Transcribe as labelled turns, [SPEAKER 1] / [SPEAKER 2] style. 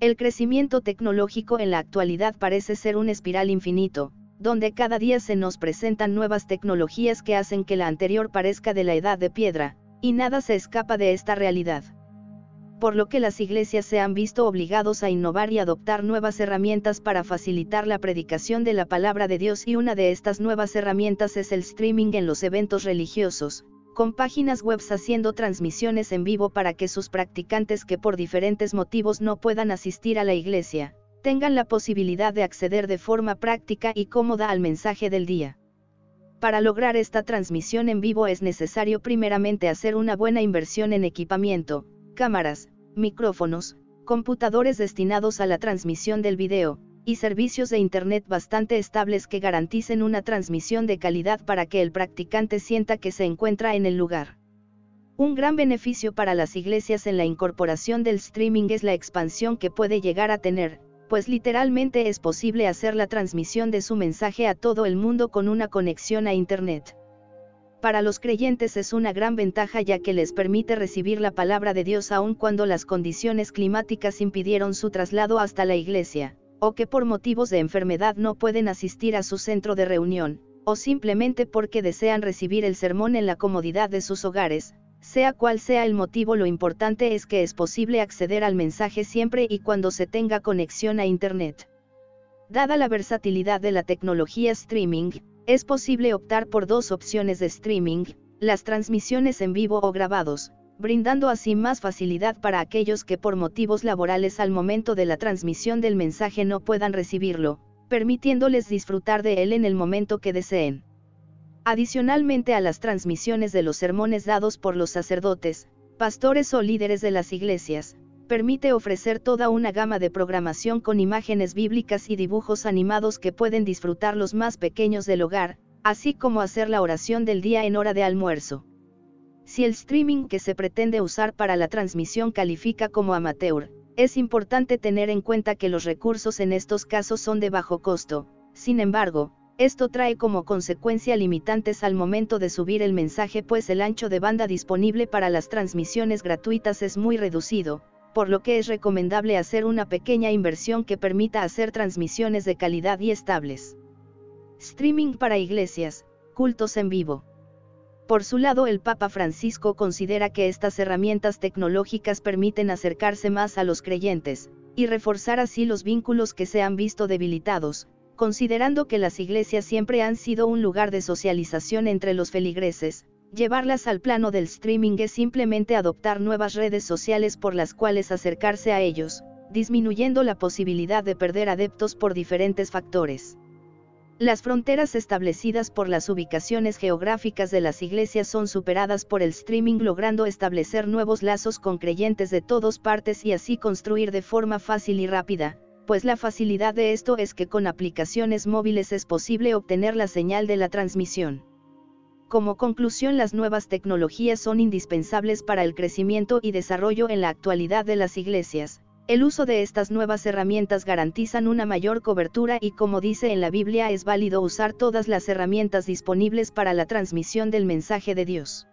[SPEAKER 1] El crecimiento tecnológico en la actualidad parece ser un espiral infinito, donde cada día se nos presentan nuevas tecnologías que hacen que la anterior parezca de la edad de piedra, y nada se escapa de esta realidad. Por lo que las iglesias se han visto obligados a innovar y adoptar nuevas herramientas para facilitar la predicación de la palabra de Dios y una de estas nuevas herramientas es el streaming en los eventos religiosos, con páginas web haciendo transmisiones en vivo para que sus practicantes que por diferentes motivos no puedan asistir a la iglesia, tengan la posibilidad de acceder de forma práctica y cómoda al mensaje del día. Para lograr esta transmisión en vivo es necesario primeramente hacer una buena inversión en equipamiento, cámaras, micrófonos, computadores destinados a la transmisión del video, y servicios de Internet bastante estables que garanticen una transmisión de calidad para que el practicante sienta que se encuentra en el lugar. Un gran beneficio para las iglesias en la incorporación del streaming es la expansión que puede llegar a tener, pues literalmente es posible hacer la transmisión de su mensaje a todo el mundo con una conexión a Internet. Para los creyentes es una gran ventaja ya que les permite recibir la palabra de Dios aun cuando las condiciones climáticas impidieron su traslado hasta la iglesia o que por motivos de enfermedad no pueden asistir a su centro de reunión, o simplemente porque desean recibir el sermón en la comodidad de sus hogares, sea cual sea el motivo lo importante es que es posible acceder al mensaje siempre y cuando se tenga conexión a Internet. Dada la versatilidad de la tecnología streaming, es posible optar por dos opciones de streaming, las transmisiones en vivo o grabados, brindando así más facilidad para aquellos que por motivos laborales al momento de la transmisión del mensaje no puedan recibirlo, permitiéndoles disfrutar de él en el momento que deseen. Adicionalmente a las transmisiones de los sermones dados por los sacerdotes, pastores o líderes de las iglesias, permite ofrecer toda una gama de programación con imágenes bíblicas y dibujos animados que pueden disfrutar los más pequeños del hogar, así como hacer la oración del día en hora de almuerzo. Si el streaming que se pretende usar para la transmisión califica como amateur, es importante tener en cuenta que los recursos en estos casos son de bajo costo, sin embargo, esto trae como consecuencia limitantes al momento de subir el mensaje pues el ancho de banda disponible para las transmisiones gratuitas es muy reducido, por lo que es recomendable hacer una pequeña inversión que permita hacer transmisiones de calidad y estables. Streaming para iglesias, cultos en vivo. Por su lado, el Papa Francisco considera que estas herramientas tecnológicas permiten acercarse más a los creyentes, y reforzar así los vínculos que se han visto debilitados, considerando que las iglesias siempre han sido un lugar de socialización entre los feligreses, llevarlas al plano del streaming es simplemente adoptar nuevas redes sociales por las cuales acercarse a ellos, disminuyendo la posibilidad de perder adeptos por diferentes factores. Las fronteras establecidas por las ubicaciones geográficas de las iglesias son superadas por el streaming logrando establecer nuevos lazos con creyentes de todas partes y así construir de forma fácil y rápida, pues la facilidad de esto es que con aplicaciones móviles es posible obtener la señal de la transmisión. Como conclusión, las nuevas tecnologías son indispensables para el crecimiento y desarrollo en la actualidad de las iglesias, el uso de estas nuevas herramientas garantizan una mayor cobertura y como dice en la Biblia es válido usar todas las herramientas disponibles para la transmisión del mensaje de Dios.